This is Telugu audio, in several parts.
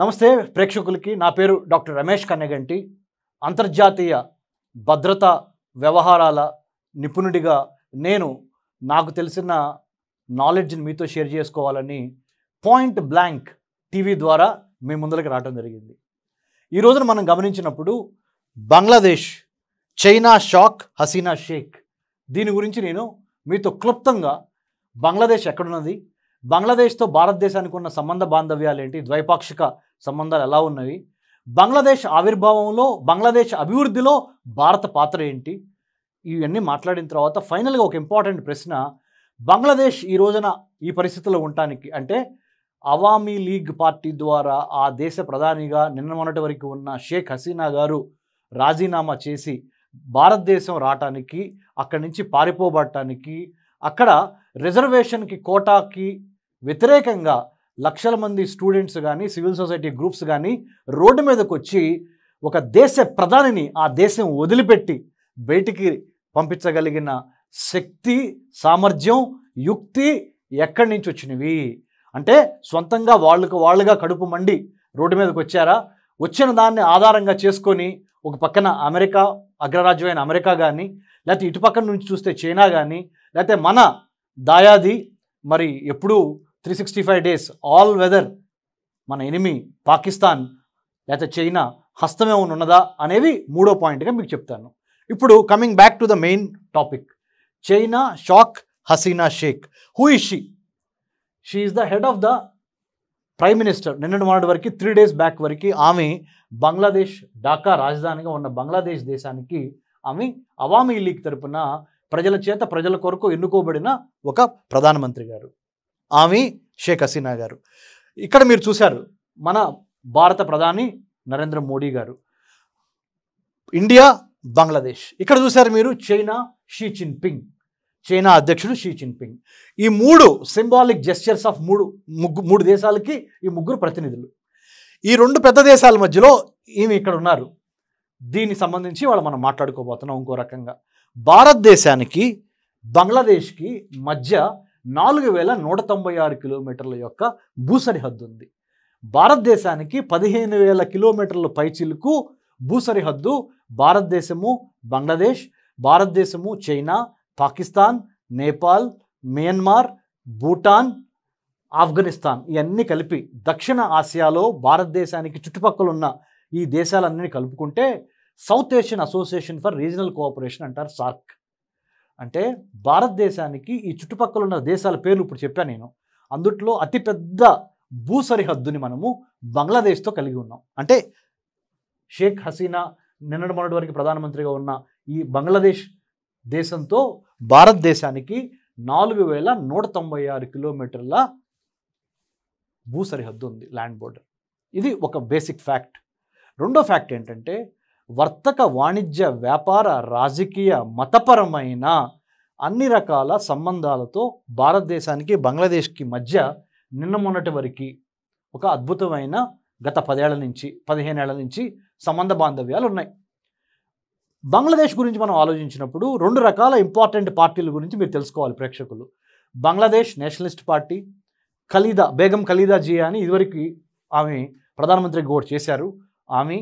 నమస్తే ప్రేక్షకులకి నా పేరు డాక్టర్ రమేష్ కన్నెగంటి. అంతర్జాతీయ భద్రతా వ్యవహారాల నిపుణుడిగా నేను నాకు తెలిసిన నాలెడ్జ్ని మీతో షేర్ చేసుకోవాలని పాయింట్ బ్లాంక్ టీవీ ద్వారా మీ ముందరికి రావడం జరిగింది. ఈ రోజున మనం గమనించినప్పుడు బంగ్లాదేశ్ చైనా షాక్ హసీనా షేక్. దీని గురించి నేను మీతో క్లుప్తంగా బంగ్లాదేశ్ ఎక్కడున్నది బంగ్లాదేశ్తో భారతదేశానికి ఉన్న సంబంధ బాంధవ్యాలు ఏంటి ద్వైపాక్షిక సంబంధాలు ఎలా ఉన్నవి? బంగ్లాదేశ్ ఆవిర్భావంలో బంగ్లాదేశ్ అభివృద్ధిలో భారత పాత్ర ఏంటి? ఇవన్నీ మాట్లాడిన తర్వాత ఫైనల్గా ఒక ఇంపార్టెంట్ ప్రశ్న బంగ్లాదేశ్ ఈ రోజున ఈ పరిస్థితిలో ఉండటానికి అంటే అవామీ లీగ్ పార్టీ ద్వారా ఆ దేశ ప్రధానిగా నిన్న మొన్నటి వరకు ఉన్న షేక్ హసీనా గారు రాజీనామా చేసి భారతదేశం రావటానికి అక్కడి నుంచి పారిపోబడటానికి అక్కడ రిజర్వేషన్కి కోటాకి వ్యతిరేకంగా లక్షల మంది స్టూడెంట్స్ కానీ సివిల్ సొసైటీ గ్రూప్స్ కానీ రోడ్డు మీదకి వచ్చి ఒక దేశ ప్రధానిని ఆ దేశం వదిలిపెట్టి బయటికి పంపించగలిగిన శక్తి సామర్థ్యం యుక్తి ఎక్కడి నుంచి వచ్చినవి? అంటే సొంతంగా వాళ్ళకు వాళ్ళుగా కడుపు మండి రోడ్డు మీదకి వచ్చారా వచ్చిన దాన్ని ఆధారంగా చేసుకొని ఒక పక్కన అమెరికా అగ్రరాజ్యమైన అమెరికా కానీ లేకపోతే ఇటు పక్కన నుంచి చూస్తే చైనా కానీ లేకపోతే మన దాయాది మరి ఎప్పుడూ three sixty five days all weather మన ఎనిమి పాకిస్తాన్ లేకపోతే చైనా హస్తమే ఉన్నదా అనేవి మూడో పాయింట్గా మీకు చెప్తాను. ఇప్పుడు coming back to the main topic China shock Hasina Sheikh. Who is she she is the head of the prime minister నిన్నటి మొన్నటి వరకు త్రీ డేస్ బ్యాక్ వరకు ఆమె బంగ్లాదేశ్ ఢాకా రాజధానిగా ఉన్న బంగ్లాదేశ్ దేశానికి ఆమె అవామీ లీగ్ తరపున ప్రజల చేత ప్రజల కొరకు ఎన్నుకోబడిన ఒక ప్రధానమంత్రి గారు. ఆమె షేక్ హసీనా గారు. ఇక్కడ మీరు చూశారు మన భారత ప్రధాని నరేంద్ర మోడీ గారు. ఇండియా బంగ్లాదేశ్. ఇక్కడ చూశారు మీరు చైనా షీ జిన్పింగ్. చైనా అధ్యక్షుడు షీ జిన్పింగ్. ఈ మూడు సింబాలిక్ జెస్చర్స్ ఆఫ్ మూడు ముగ్గు మూడు దేశాలకి ఈ ముగ్గురు ప్రతినిధులు. ఈ రెండు పెద్ద దేశాల మధ్యలో ఈమె ఇక్కడ ఉన్నారు. దీనికి సంబంధించి వాళ్ళు మనం మాట్లాడుకోబోతున్నాం ఇంకో రకంగా. భారతదేశానికి బంగ్లాదేశ్కి మధ్య నాలుగు వేల నూట తొంభై ఆరు కిలోమీటర్ల యొక్క భూసరిహద్దు ఉంది భారతదేశానికి పదిహేను వేల కిలోమీటర్ల పైచిలుకు భూసరిహద్దు భారతదేశము బంగ్లాదేశ్ భారతదేశము చైనా పాకిస్తాన్ నేపాల్ మయన్మార్ భూటాన్ ఆఫ్ఘనిస్తాన్ ఇవన్నీ కలిపి దక్షిణ ఆసియాలో భారతదేశానికి చుట్టుపక్కల ఉన్న ఈ దేశాలన్నీ కలుపుకుంటే South Asian Association for Regional Cooperation అంటారు సార్క్. అంటే భారతదేశానికి ఈ చుట్టుపక్కల ఉన్న దేశాల పేర్లు ఇప్పుడు చెప్పాను నేను. అందుట్లో అతిపెద్ద భూ సరిహద్దుని మనము బంగ్లాదేశ్తో కలిగి ఉన్నాం. అంటే షేక్ హసీనా నిన్నటి మొన్నటి వరకు ప్రధానమంత్రిగా ఉన్న ఈ బంగ్లాదేశ్ దేశంతో భారతదేశానికి నాలుగు వేల నూట తొంభై ఆరు కిలోమీటర్ల భూ సరిహద్దు ఉంది ల్యాండ్ బోర్డర్. ఇది ఒక బేసిక్ ఫ్యాక్ట్. రెండో ఫ్యాక్ట్ ఏంటంటే వర్తక వాణిజ్య వ్యాపార రాజకీయ మతపరమైన అన్ని రకాల సంబంధాలతో భారతదేశానికి బంగ్లాదేశ్కి మధ్య నిన్న మొన్నటి వరకు ఒక అద్భుతమైన గత పదేళ్ళ నుంచి పదిహేనేళ్ళ నుంచి సంబంధ బాంధవ్యాలు ఉన్నాయి. బంగ్లాదేశ్ గురించి మనం ఆలోచించినప్పుడు రెండు రకాల ఇంపార్టెంట్ పార్టీల గురించి మీరు తెలుసుకోవాలి ప్రేక్షకులు. బంగ్లాదేశ్ నేషనలిస్ట్ పార్టీ ఖలీదా బేగం ఖలీదా జియా అని ఇదివరకు ఆమె ప్రధానమంత్రి గోడ్ చేశారు. ఆమె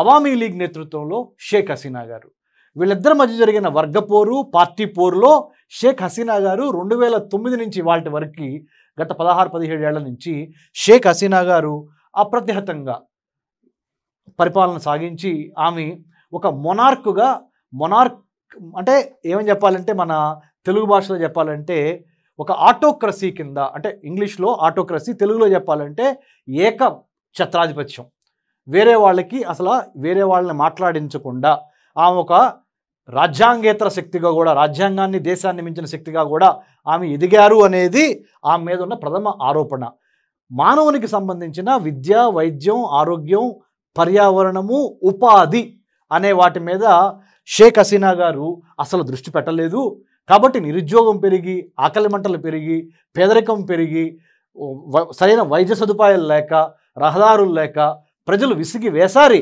అవామీ లీగ్ నేతృత్వంలో షేక్ హసీనా గారు. వీళ్ళిద్దరి మధ్య జరిగిన వర్గపోరు పార్టీ పోరులో షేక్ హసీనా గారు రెండు వేల తొమ్మిది నుంచి వాటి వరకు గత పదహారు పదిహేడు ఏళ్ళ నుంచి షేక్ హసీనా గారు అప్రతిహతంగా పరిపాలన సాగించి ఆమె ఒక మొనార్కుగా మొనార్క్ అంటే ఏమని చెప్పాలంటే మన తెలుగు భాషలో చెప్పాలంటే ఒక ఆటోక్రసీ కింద అంటే ఇంగ్లీష్లో ఆటోక్రసీ తెలుగులో చెప్పాలంటే ఏక ఛత్రాధిపత్యం వేరే వాళ్ళకి అసలు వేరే వాళ్ళని మాట్లాడించకుండా ఆమె ఒక రాజ్యాంగేతర శక్తిగా కూడా రాజ్యాంగాన్ని దేశాన్ని మించిన శక్తిగా కూడా ఆమె ఎదిగారు అనేది ఆమె మీద ఉన్న ప్రథమ ఆరోపణ. మానవునికి సంబంధించిన విద్య వైద్యం ఆరోగ్యం పర్యావరణము ఉపాధి అనే వాటి మీద షేక్ హసీనా గారు అసలు దృష్టి పెట్టలేదు. కాబట్టి నిరుద్యోగం పెరిగి ఆకలి మంటలు పెరిగి పేదరికం పెరిగి వ- సరైన వైద్య సదుపాయాలు లేక రహదారులు లేక ప్రజలు విసిగి వేసారి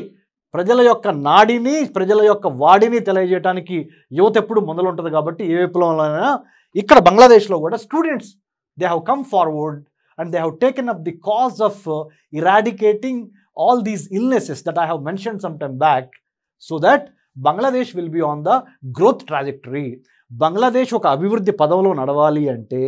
ప్రజల యొక్క నాడిని ప్రజల యొక్క వాడిని తెలియజేయడానికి యువత ఎప్పుడు మొదలుంటుంది కాబట్టి ఏ విప్లవంలోనైనా ఇక్కడ బంగ్లాదేశ్లో కూడా students they have come forward and they have taken up the cause of eradicating all these illnesses that I have mention some time back so that Bangladesh will be on the growth trajectory Bangladesh ఒక అభివృద్ధి పదంలో నడవాలి అంటే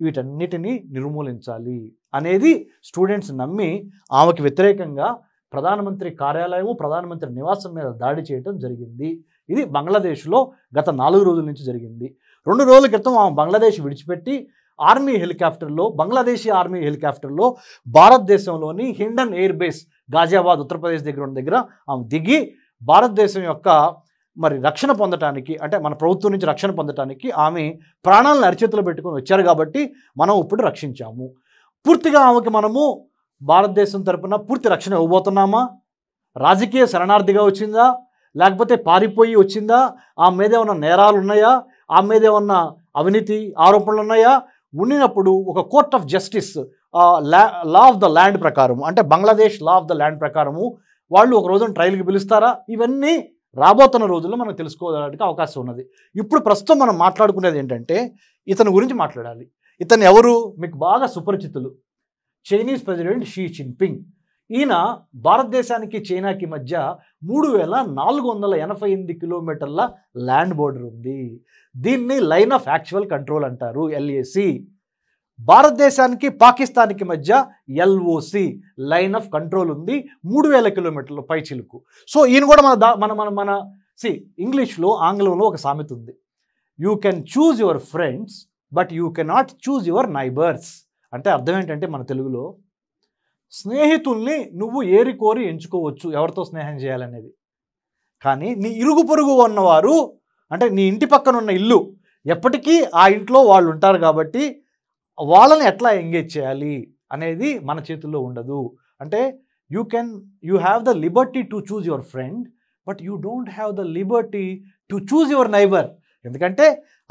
వీటన్నిటినీ నిర్మూలించాలి అనేది స్టూడెంట్స్ నమ్మి ఆమెకి వ్యతిరేకంగా ప్రధానమంత్రి కార్యాలయము ప్రధానమంత్రి నివాసం మీద దాడి చేయడం జరిగింది. ఇది బంగ్లాదేశ్లో గత నాలుగు రోజుల నుంచి జరిగింది. రెండు రోజుల క్రితం ఆమె బంగ్లాదేశ్ విడిచిపెట్టి ఆర్మీ హెలికాప్టర్లో బంగ్లాదేశీ ఆర్మీ హెలికాప్టర్లో భారతదేశంలోని హిండన్ ఎయిర్ బేస్ గాజియాబాద్ ఉత్తరప్రదేశ్ దగ్గర ఉన్న దగ్గర ఆమె దిగి భారతదేశం యొక్క మరి రక్షణ పొందటానికి అంటే మన ప్రభుత్వం నుంచి రక్షణ పొందటానికి ఆమె ప్రాణాలను అరిచేతులు పెట్టుకొని వచ్చారు కాబట్టి మనం ఇప్పుడు రక్షించాము. పూర్తిగా ఆమెకి మనము భారతదేశం తరపున పూర్తి రక్షణ ఇవ్వబోతున్నామా? రాజకీయ శరణార్థిగా వచ్చిందా? లేకపోతే పారిపోయి వచ్చిందా? ఆమె మీద ఏమన్నా నేరాలు ఉన్నాయా? ఆమె మీద ఏమన్నా అవినీతి ఆరోపణలు ఉన్నాయా? ఉండినప్పుడు ఒక court of justice law law of the land ప్రకారం అంటే Bangladesh law of the land ప్రకారము వాళ్ళు ఒక రోజున ట్రయల్కి పిలుస్తారా? ఇవన్నీ రాబోతున్న రోజుల్లో మనం తెలుసుకోవడానికి అవకాశం ఉన్నది. ఇప్పుడు ప్రస్తుతం మనం మాట్లాడుకునేది ఏంటంటే ఇతని గురించి మాట్లాడాలి. ఇతను ఎవరు? మీకు బాగా సుపరిచితులు. Chinese president Xi Jinping. ఈయన భారతదేశానికి చైనాకి మధ్య మూడు వేల నాలుగు వందల ఎనభై ఎనిమిది కిలోమీటర్ల ల్యాండ్ బోర్డర్ ఉంది. దీన్ని లైన్ ఆఫ్ యాక్చువల్ కంట్రోల్ అంటారు ఎల్ఏసి భారతదేశానికి పాకిస్తాన్కి మధ్య ఎల్ఓసి లైన్ ఆఫ్ కంట్రోల్ ఉంది మూడు వేల కిలోమీటర్ల పై చిలుకు. సో ఈయన కూడా మన దా మన మన మన సి ఇంగ్లీష్లో ఆంగ్లంలో ఒక సామెత ఉంది. You can choose your friends but you cannot choose your neighbours అంటే అర్థం ఏంటంటే మన తెలుగులో స్నేహితుల్ని నువ్వు ఏరి కోరి ఎంచుకోవచ్చు ఎవరితో స్నేహం చేయాలనేది. కానీ నీ ఇరుగు పొరుగు ఉన్నవారు అంటే నీ ఇంటి పక్కన ఉన్న ఇల్లు ఎప్పటికీ ఆ ఇంట్లో వాళ్ళు ఉంటారు కాబట్టి వాళ్ళని ఎట్లా ఎంగేజ్ చేయాలి అనేది మన చేతుల్లో ఉండదు. అంటే you can you have the liberty to choose your friend but you don't have the liberty to choose your neighbour. ఎందుకంటే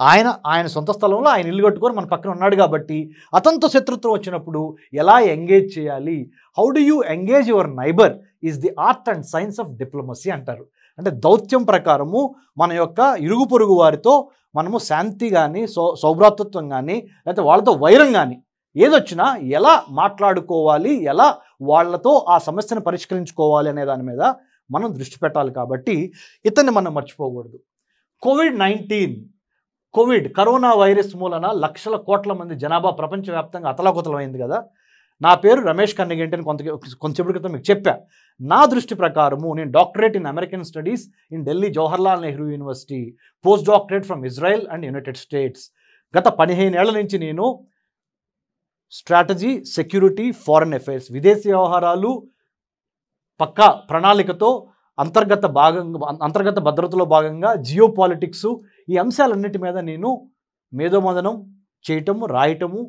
ఆయన ఆయన సొంత స్థలంలో ఆయన ఇల్లు కట్టుకొని మన పక్కన ఉన్నాడు కాబట్టి అతనితో శత్రుత్వం వచ్చినప్పుడు ఎలా ఎంగేజ్ చేయాలి? How do you engage your neighbour is the art and science of diplomacy అంటారు. అంటే దౌత్యం ప్రకారము మన యొక్క ఇరుగు పొరుగు వారితో మనము శాంతి కానీ సౌ సౌభ్రాతృత్వం కానీ లేకపోతే వాళ్ళతో వైరం కానీ ఏదొచ్చినా ఎలా మాట్లాడుకోవాలి ఎలా వాళ్ళతో ఆ సమస్యను పరిష్కరించుకోవాలి అనే దాని మీద మనం దృష్టి పెట్టాలి కాబట్టి ఇతన్ని మనం మర్చిపోకూడదు. COVID nineteen COVID corona virus మూలన లక్షల కోట్ల మంది జనాభా ప్రపంచవ్యాప్తంగా అతలాకుతలమైంది కదా. నా పేరు రమేష్ కన్నగంటి అని కొంత కొంతసేపటి క్రితం మీకు చెప్పా. నా దృష్టి ప్రకారము నేను doctorate in American studies in Delhi Jawaharlal Nehru university post doctorate from Israel and United States. గత పదిహేను ఏళ్ళ నుంచి నేను స్ట్రాటజీ సెక్యూరిటీ ఫారెన్ అఫైర్స్ విదేశీ వ్యవహారాలు పక్కా ప్రణాళికతో అంతర్గత భాగంగా అంతర్గత భద్రతలో భాగంగా జియో పాలిటిక్స్ ఈ అంశాలన్నిటి మీద నేను మేధోమదనం చేయటము రాయటము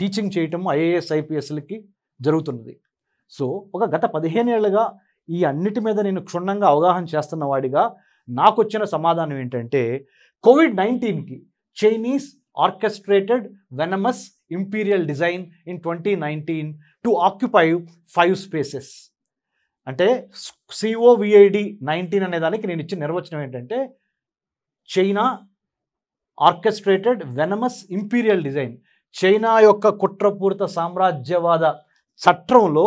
టీచింగ్ చేయటం ఐఏఎస్ ఐపీఎస్లకి జరుగుతున్నది. సో ఒక గత పదిహేను ఏళ్ళుగా ఈ అన్నిటి మీద నేను క్షుణ్ణంగా అవగాహన చేస్తున్న వాడిగా నాకు వచ్చిన సమాధానం ఏంటంటే Covid నైన్టీన్కి Chinese orchestrated venomous imperial design in twenty nineteen to occupy five spaces. అంటే C O V I D nineteen అనే దానికి నేను ఇచ్చిన నిర్వచనం ఏంటంటే China orchestrated venomous imperial design. China యొక్క కుట్రపూరిత సామ్రాజ్యవాద చట్రంలో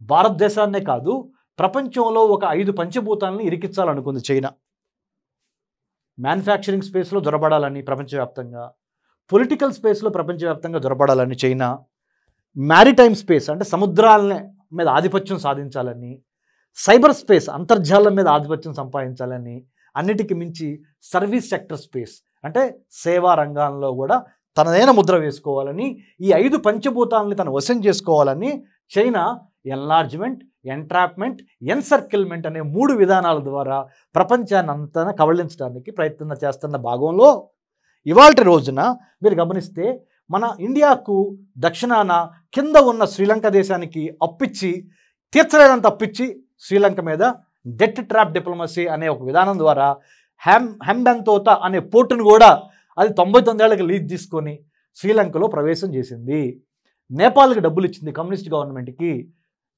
భారతదేశాన్నే కాదు ప్రపంచంలో ఒక ఐదు పంచభూతాలను ఇరికించాలనుకుంది చైనా. మ్యానుఫ్యాక్చరింగ్ స్పేస్లో దొరబడాలని ప్రపంచవ్యాప్తంగా పొలిటికల్ స్పేస్లో ప్రపంచవ్యాప్తంగా దొరబడాలని చైనా మ్యారిటైమ్ స్పేస్ అంటే సముద్రాల మీద ఆధిపత్యం సాధించాలని సైబర్ స్పేస్ అంతర్జాలం మీద ఆధిపత్యం సంపాదించాలని అన్నిటికీ మించి సర్వీస్ సెక్టర్ స్పేస్ అంటే సేవా రంగాల్లో కూడా తనదైన ముద్ర వేసుకోవాలని ఈ ఐదు పంచభూతాలని తను వశం చేసుకోవాలని చైనా ఎన్లార్జ్మెంట్ ఎంట్రాప్మెంట్ ఎన్సర్కిల్మెంట్ అనే మూడు విధానాల ద్వారా ప్రపంచాన్ని అంతా కవళించడానికి ప్రయత్నం చేస్తున్న భాగంలో ఇవాళ రోజున మీరు గమనిస్తే మన ఇండియాకు దక్షిణాన కింద ఉన్న శ్రీలంక దేశానికి అప్పిచ్చి తీర్చలేనంత అప్పిచ్చి శ్రీలంక మీద డెట్ ట్రాప్ డిప్లొమసీ అనే ఒక విధానం ద్వారా హ్యామ్ హ్యాంబెన్తోత అనే పోర్టును కూడా అది తొంభై తొమ్మిదేళ్ళకి లీజ్ తీసుకొని శ్రీలంకలో ప్రవేశం చేసింది. నేపాల్కి డబ్బులు ఇచ్చింది కమ్యూనిస్ట్ గవర్నమెంట్కి.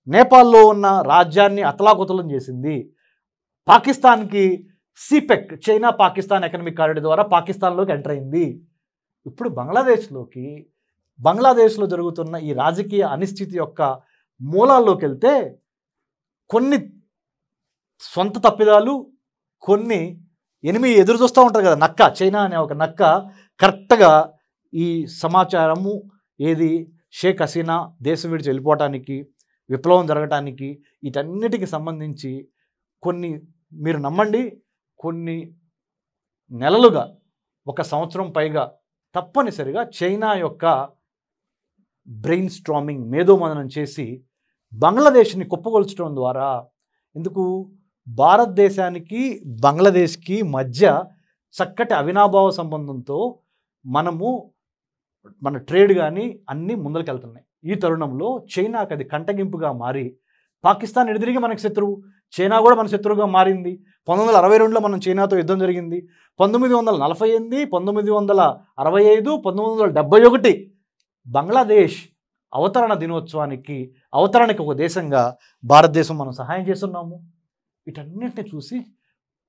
నేపాల్లో ఉన్న రాజ్యాన్ని అతలాకుతలం చేసింది. పాకిస్తాన్కి CPEC China Pakistan economic corridor ద్వారా పాకిస్తాన్లోకి ఎంటర్ అయింది. ఇప్పుడు బంగ్లాదేశ్లోకి బంగ్లాదేశ్లో జరుగుతున్న ఈ రాజకీయ అనిశ్చితి యొక్క మూలాల్లోకి వెళ్తే కొన్ని సొంత తప్పిదాలు కొన్ని ఎనిమిది ఎదురు చూస్తూ ఉంటారు కదా నక్క చైనా అనే ఒక నక్క కరెక్ట్గా ఈ సమాచారము ఏది షేక్ హసీనా దేశం విడిచి వెళ్ళిపోవటానికి విప్లవం జరగటానికి వీటన్నిటికి సంబంధించి కొన్ని మీరు నమ్మండి కొన్ని నెలలుగా ఒక సంవత్సరం పైగా తప్పనిసరిగా చైనా యొక్క బ్రెయిన్ స్ట్రామింగ్ మేధోమదనం చేసి బంగ్లాదేశ్ని కుప్పగొల్చడం ద్వారా ఎందుకు భారతదేశానికి బంగ్లాదేశ్కి మధ్య చక్కటి అవినాభావ సంబంధంతో మనము మన ట్రేడ్ కానీ అన్నీ ముందరికెళ్తున్నాయి. ఈ తరుణంలో చైనాకు అది కంటగింపుగా మారి పాకిస్తాన్ ఎదురిగి మనకి శత్రువు చైనా కూడా మన శత్రువుగా మారింది. పంతొమ్మిది వందల అరవై రెండులో మనం చైనాతో యుద్ధం జరిగింది. పంతొమ్మిది వందల నలభై ఎనిమిది పంతొమ్మిది వందల అరవై ఐదు పంతొమ్మిది వందల డెబ్బై ఒకటి బంగ్లాదేశ్ అవతరణ దినోత్సవానికి అవతరణకి ఒక దేశంగా భారతదేశం మనం సహాయం చేస్తున్నాము. వీటన్నిటిని చూసి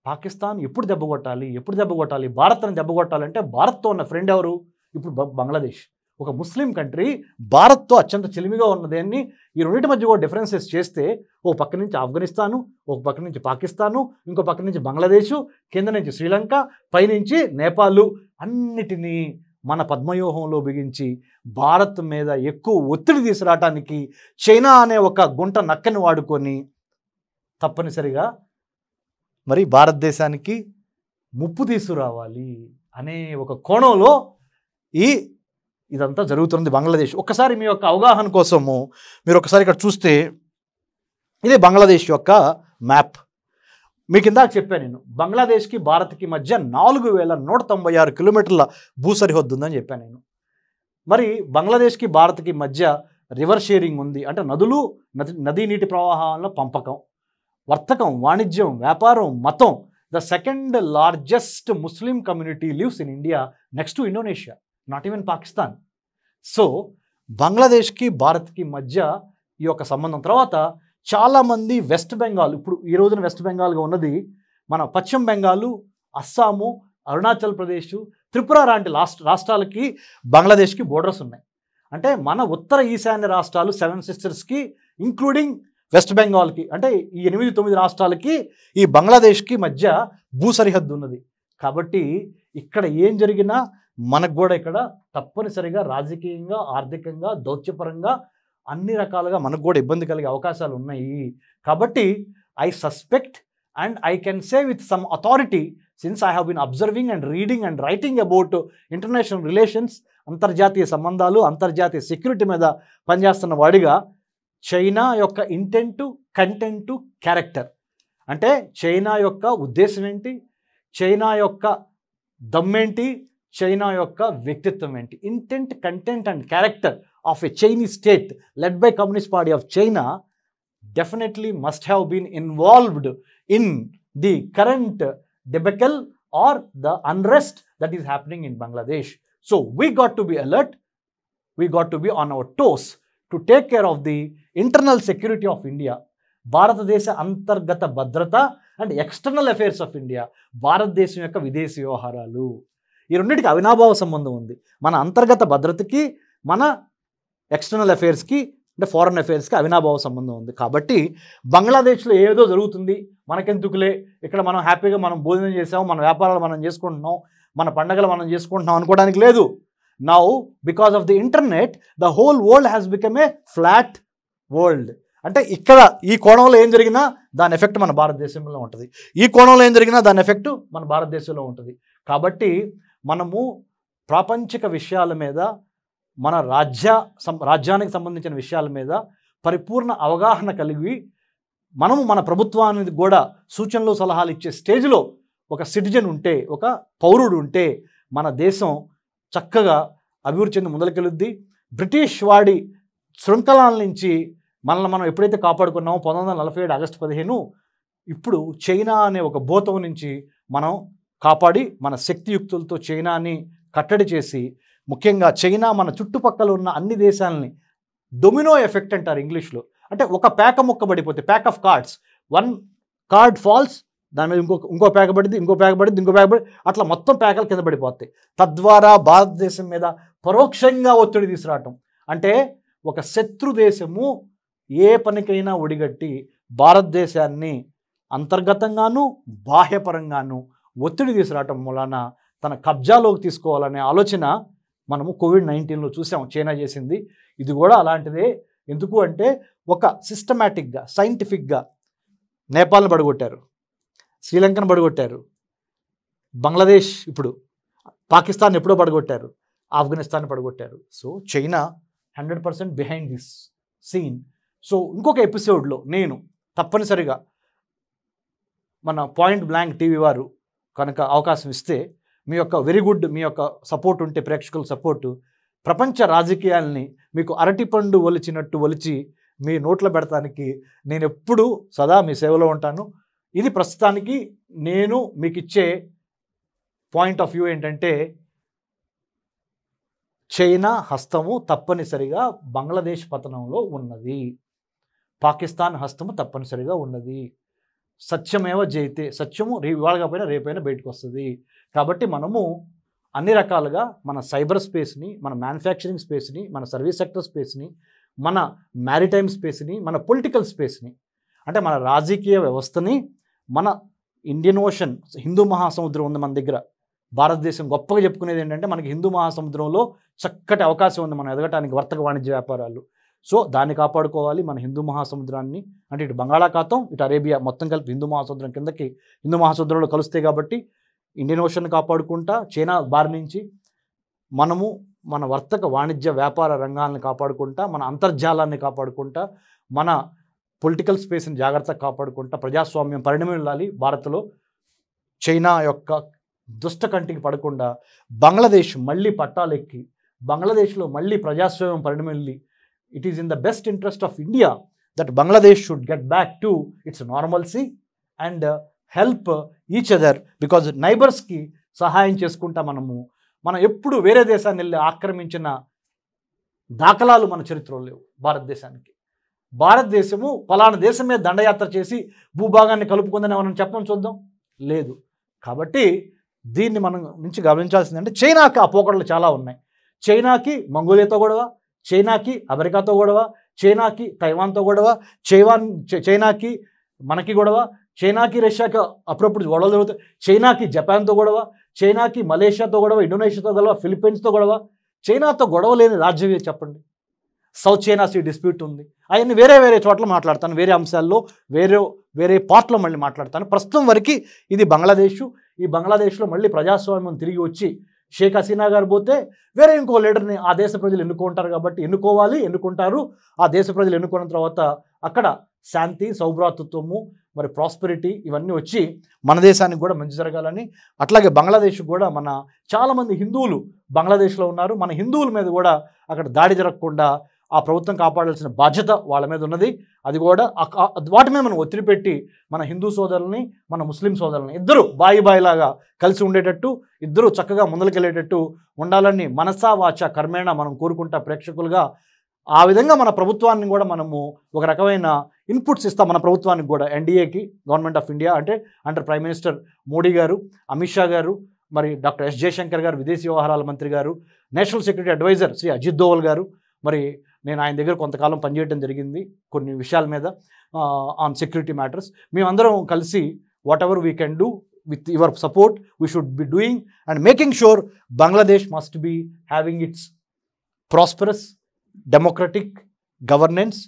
పాకిస్తాన్ ఎప్పుడు దెబ్బ కొట్టాలి ఎప్పుడు దెబ్బ కొట్టాలి భారత్ని దెబ్బ కొట్టాలంటే భారత్తో ఉన్న ఫ్రెండ్ ఎవరు? ఇప్పుడు బంగ్లాదేశ్. ఒక ముస్లిం కంట్రీ భారత్తో అత్యంత చెలిమిగా ఉన్నదాన్ని ఈ రెండింటి మధ్య కూడా డిఫరెన్సెస్ చేస్తే ఓ పక్క నుంచి ఆఫ్ఘనిస్తాను ఒక పక్క నుంచి పాకిస్తాను ఇంకో పక్క నుంచి బంగ్లాదేశ్ కింద నుంచి శ్రీలంక పైనుంచి నేపాల్ అన్నిటినీ మన పద్మవ్యూహంలో బిగించి భారత్ మీద ఎక్కువ ఒత్తిడి తీసుకురావటానికి చైనా అనే ఒక గుంట నక్కని వాడుకొని తప్పనిసరిగా మరి భారతదేశానికి ముప్పు తీసుకురావాలి అనే ఒక కోణంలో ఈ ఇదంతా జరుగుతుంది బంగ్లాదేశ్. ఒక్కసారి మీ యొక్క అవగాహన కోసము మీరు ఒకసారి ఇక్కడ చూస్తే ఇది బంగ్లాదేశ్ యొక్క మ్యాప్. మీకు ఇందాక చెప్పాను నేను బంగ్లాదేశ్కి భారత్కి మధ్య నాలుగు వేల నూట తొంభై ఆరు కిలోమీటర్ల భూ సరిహద్దు ఉందని చెప్పాను నేను. మరి బంగ్లాదేశ్కి భారత్కి మధ్య రివర్ షేరింగ్ ఉంది. అంటే నదులు నది నదీ నీటి ప్రవాహాల పంపకం. వర్తకం వాణిజ్యం వ్యాపారం మతం. The second largest Muslim community lives in India next to Indonesia not even Pakistan. So బంగ్లాదేశ్కి భారత్కి మధ్య ఈ యొక్క సంబంధం తర్వాత చాలామంది వెస్ట్ బెంగాల్ ఇప్పుడు ఈ రోజున వెస్ట్ బెంగాల్గా ఉన్నది మన పశ్చిమ బెంగాలు అస్సాము అరుణాచల్ ప్రదేశ్ త్రిపుర లాంటి రాష్ట్ర రాష్ట్రాలకి బంగ్లాదేశ్కి బోర్డర్స్ ఉన్నాయి. అంటే మన ఉత్తర ఈశాన్య రాష్ట్రాలు సెవెన్ సిస్టర్స్కి ఇంక్లూడింగ్ వెస్ట్ బెంగాల్కి అంటే ఈ ఎనిమిది తొమ్మిది రాష్ట్రాలకి ఈ బంగ్లాదేశ్కి మధ్య భూ సరిహద్దు ఉన్నది. కాబట్టి ఇక్కడ ఏం జరిగినా మనకు కూడా ఇక్కడ తప్పనిసరిగా రాజకీయంగా ఆర్థికంగా దౌత్యపరంగా అన్ని రకాలుగా మనకు కూడా ఇబ్బంది కలిగే అవకాశాలు ఉన్నాయి. కాబట్టి I suspect and I can say with some authority since I have been observing and reading and writing about international relations అంతర్జాతీయ సంబంధాలు అంతర్జాతీయ సెక్యూరిటీ మీద పనిచేస్తున్న వాడిగా చైనా యొక్క ఇంటెంటు కంటెంటు క్యారెక్టర్ అంటే చైనా యొక్క ఉద్దేశం ఏంటి? చైనా యొక్క దమ్మేంటి చైనా యొక్క వ్యక్తిత్వం ఏంటి? Intent content and character of a Chinese state led by Communist Party of China definitely must have been involved in the current debacle or the unrest that is happening in Bangladesh so we got to be alert we got to be on our toes to take care of the internal security of India భారతదేశ అంతర్గత భద్రత and external affairs of India భారతదేశం యొక్క విదేశీ వ్యవహారాలు. ఈ రెండింటికి అవినాభావ సంబంధం ఉంది. మన అంతర్గత భద్రతకి మన ఎక్స్టర్నల్ అఫైర్స్కి అంటే ఫారెన్ అఫైర్స్కి అవినాభావ సంబంధం ఉంది. కాబట్టి బంగ్లాదేశ్లో ఏదో జరుగుతుంది మనకెందుకులే ఇక్కడ మనం హ్యాపీగా మనం భోజనం చేసాము మన వ్యాపారాలు మనం చేసుకుంటున్నాం మన పండగలు మనం చేసుకుంటున్నాం అనుకోవడానికి లేదు. Now because of the internet the whole world has become a flat world అంటే ఇక్కడ ఈ కోణంలో ఏం జరిగినా దాని ఎఫెక్ట్ మన భారతదేశంలో ఉంటుంది. ఈ కోణంలో ఏం జరిగినా దాని ఎఫెక్ట్ మన భారతదేశంలో ఉంటుంది. కాబట్టి మనము ప్రాపంచిక విషయాల మీద మన రాజ్య సం- రాజ్యానికి సంబంధించిన విషయాల మీద పరిపూర్ణ అవగాహన కలిగి మనము మన ప్రభుత్వానికి కూడా సూచనలు సలహాలు ఇచ్చే స్టేజ్లో ఒక సిటిజన్ ఉంటే ఒక పౌరుడు ఉంటే మన దేశం చక్కగా అభివృద్ధి చెంది ముందరికెళ్ళుద్ది బ్రిటిష్ వాడి శృంఖలాల నుంచి మనల్ని మనం ఎప్పుడైతే కాపాడుకున్నామో పంతొమ్మిది వందల నలభై ఏడు ఆగస్టు పదిహేను ఇప్పుడు చైనా అనే ఒక భూతం నుంచి మనం కాపాడి మన శక్తియుక్తులతో చైనాని కట్టడి చేసి ముఖ్యంగా చైనా మన చుట్టుపక్కల ఉన్న అన్ని దేశాలని డొమినో ఎఫెక్ట్ అంటారు ఇంగ్లీష్లో. అంటే ఒక ప్యాక ముక్క పడిపోతే pack of cards. One card falls దాని మీద ఇంకో ఇంకో ప్యాక పడింది ఇంకో ప్యాక పడింది ఇంకో ప్యాక పడి అట్లా మొత్తం ప్యాకలు కింద పడిపోతాయి. తద్వారా భారతదేశం మీద పరోక్షంగా ఒత్తిడి తీసుకురావటం. అంటే ఒక శత్రు దేశము ఏ పనికైనా ఒడిగట్టి భారతదేశాన్ని అంతర్గతంగాను బాహ్యపరంగాను ఒత్తిడి తీసుకురావటం మూలాన తన కబ్జాలోకి తీసుకోవాలనే ఆలోచన మనము కోవిడ్ నైన్టీన్లో చూసాం చైనా చేసింది. ఇది కూడా అలాంటిదే. ఎందుకు అంటే ఒక సిస్టమేటిక్గా సైంటిఫిక్గా నేపాల్ని పడగొట్టారు. శ్రీలంకను పడగొట్టారు. బంగ్లాదేశ్ ఇప్పుడు పాకిస్తాన్ ఎప్పుడో పడగొట్టారు. Afghanistan పడగొట్టారు. So China hundred percent behind this scene. So ఇంకొక ఎపిసోడ్లో నేను తప్పనిసరిగా మన పాయింట్ బ్లాంక్ టీవీ వారు కనుక అవకాశం ఇస్తే మీ యొక్క వెరీ గుడ్ మీ యొక్క సపోర్ట్ ఉంటే ప్రేక్షకుల సపోర్టు ప్రపంచ రాజకీయాల్ని మీకు అరటిపండు ఒలిచినట్టు ఒలిచి మీ నోట్లో పెడతానికి నేను ఎప్పుడూ సదా మీ సేవలో ఉంటాను. ఇది ప్రస్తుతానికి నేను మీకు ఇచ్చే పాయింట్ ఆఫ్ వ్యూ ఏంటంటే చైనా హస్తము తప్పనిసరిగా బంగ్లాదేశ్ పతనంలో ఉన్నది. పాకిస్తాన్ హస్తము తప్పనిసరిగా ఉన్నది. సత్యమేవ జయితే సత్యము రే ఇవాళ కాకపోయినా రేపైనా బయటకు వస్తుంది కాబట్టి మనము అన్ని రకాలుగా మన సైబర్ స్పేస్ని మన మ్యానుఫ్యాక్చరింగ్ స్పేస్ని మన సర్వీస్ సెక్టర్ స్పేస్ని మన మ్యారిటైమ్ స్పేస్ని మన పొలిటికల్ స్పేస్ని అంటే మన రాజకీయ వ్యవస్థని మన ఇండియన్ ఓషన్ హిందూ మహాసముద్రం ఉంది మన దగ్గర. భారతదేశం గొప్పగా చెప్పుకునేది ఏంటంటే మనకి హిందూ మహాసముద్రంలో చక్కటి అవకాశం ఉంది మనం ఎదగటానికి వర్తక వాణిజ్య వ్యాపారాలు. సో దాన్ని కాపాడుకోవాలి మన హిందూ మహాసముద్రాన్ని అంటే ఇటు బంగాళాఖాతం ఇటు అరేబియా మొత్తం కలిపి హిందూ మహాసముద్రం కిందకి హిందూ మహాసముద్రంలో కలుస్తాయి కాబట్టి ఇండియన్ ఓషన్ కాపాడుకుంటా చైనా బారి నుంచి మనము మన వర్తక వాణిజ్య వ్యాపార రంగాలను కాపాడుకుంటా మన అంతర్జాలాన్ని కాపాడుకుంటా మన పొలిటికల్ స్పేస్ని జాగ్రత్తగా కాపాడుకుంటా ప్రజాస్వామ్యం పరిణమిల్లాలి భారత్లో చైనా యొక్క దుష్ట కంటికి పడకుండా బంగ్లాదేశ్ మళ్ళీ పట్టాలెక్కి బంగ్లాదేశ్లో మళ్ళీ ప్రజాస్వామ్యం పరిణమిల్లి it is in the best interest of India that Bangladesh should get back to its normalcy and help each other because నైబర్స్కి సహాయం చేసుకుంటా మనము. మనం ఎప్పుడు వేరే దేశాన్ని వెళ్ళి ఆక్రమించిన దాఖలాలు మన చరిత్రలో లేవు. భారతదేశానికి. భారతదేశము పలానా దేశం మీద దండయాత్ర చేసి భూభాగాన్ని కలుపుకుందని మనం చెప్పని చూద్దాం. లేదు. కాబట్టి దీన్ని మనం నుంచి గమనించాల్సిందంటే చైనాకి ఆ పోకడలు చాలా ఉన్నాయి. చైనాకి మంగోలియాతో గొడవ చైనాకి అమెరికాతో గొడవ చైనాకి తైవాన్తో గొడవ చైవాన్ చైనాకి మనకి గొడవ చైనాకి రష్యాకి అప్పుడప్పుడు గొడవలు జరుగుతాయి. చైనాకి జపాన్తో గొడవ చైనాకి మలేషియాతో గొడవ ఇండోనేషియాతో గొడవ ఫిలిప్పీన్స్తో గొడవ. చైనాతో గొడవ లేని రాజ్యం చెప్పండి? సౌత్ చైనా సీ డిస్ప్యూట్ ఉంది. అవన్నీ వేరే వేరే చోట్ల మాట్లాడతాను. వేరే అంశాల్లో వేరే వేరే పార్ట్లో మళ్ళీ మాట్లాడతాను. ప్రస్తుతం వరకు ఇది బంగ్లాదేశ్. ఈ బంగ్లాదేశ్లో మళ్ళీ ప్రజాస్వామ్యం తిరిగి వచ్చి షేక్ హసీనా గారు పోతే వేరే ఇంకో లీడర్ని ఆ దేశ ప్రజలు ఎన్నుకుంటారు కాబట్టి ఎన్నుకోవాలి ఎన్నుకుంటారు. ఆ దేశ ప్రజలు ఎన్నుకున్న తర్వాత అక్కడ శాంతి సౌభ్రాతృత్వము మరి ప్రాస్పెరిటీ ఇవన్నీ వచ్చి మన దేశానికి కూడా మంచి జరగాలని అట్లాగే బంగ్లాదేశ్ కూడా మన చాలామంది హిందువులు బంగ్లాదేశ్లో ఉన్నారు. మన హిందువుల మీద కూడా అక్కడ దాడి జరగకుండా ఆ ప్రభుత్వం కాపాడాల్సిన బాధ్యత వాళ్ళ మీద ఉన్నది. అది కూడా వాటి మీద మనం ఒత్తిడి పెట్టి మన హిందూ సోదరుల్ని మన ముస్లిం సోదరుల్ని ఇద్దరు బాయి బాయిలాగా కలిసి ఉండేటట్టు ఇద్దరు చక్కగా ముందరికెళ్ళేటట్టు ఉండాలని మనసా వాచ కర్మేణ మనం కోరుకుంటా ప్రేక్షకులుగా ఆ విధంగా మన ప్రభుత్వాన్ని కూడా మనము ఒక రకమైన ఇన్పుట్స్ ఇస్తాం మన ప్రభుత్వానికి కూడా. ఎన్డీఏకి గవర్నమెంట్ ఆఫ్ ఇండియా అంటే under prime minister Modi garu Amit Shah గారు మరి డాక్టర్ ఎస్ జయశంకర్ గారు విదేశీ వ్యవహారాల మంత్రి గారు national security adviser Shri Ajit Doval garu మరి నేను ఆయన దగ్గర కొంతకాలం పనిచేయడం జరిగింది కొన్ని విషయాల మీద ఆన్ సెక్యూరిటీ మ్యాటర్స్ మేమందరం కలిసి whatever we can do with your support we should be doing and making sure Bangladesh must be having its prosperous democratic governance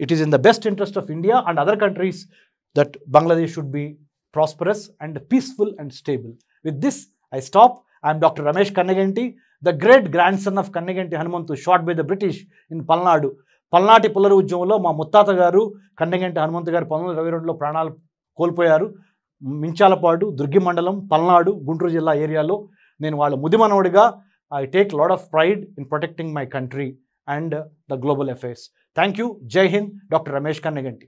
it is in the best interest of India and other countries that Bangladesh should be prosperous and peaceful and stable with this I stop I'm doctor Ramesh Kannaganti the great grandson of Kannaganti Hanumanthu shot by the British in Palnadu. Palnati పుల్లర ఉద్యమంలో మా ముత్తాత గారు కన్నగంటి హనుమంతు గారు పంతొమ్మిది వందల ఇరవై రెండులో ప్రాణాలు కోల్పోయారు. మించాలపాడు దుర్గి మండలం పల్నాడు గుంటూరు జిల్లా ఏరియాలో నేను వాళ్ళ ముదిమనవుడిగా I take lot of pride in protecting my country and the global affairs thank you Jai Hind. Doctor Ramesh Kannaganti.